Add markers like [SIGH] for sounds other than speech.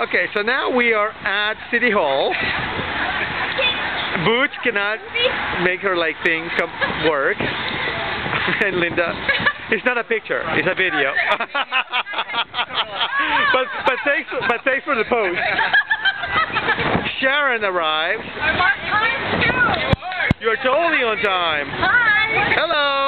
Okay, so now we are at City Hall. Boots cannot make her like thing come work. [LAUGHS] and Linda, it's not a picture, it's a video. [LAUGHS] but but thanks but thanks for the post. Sharon arrives. I'm on time too. You're totally on time. Hi. Hello.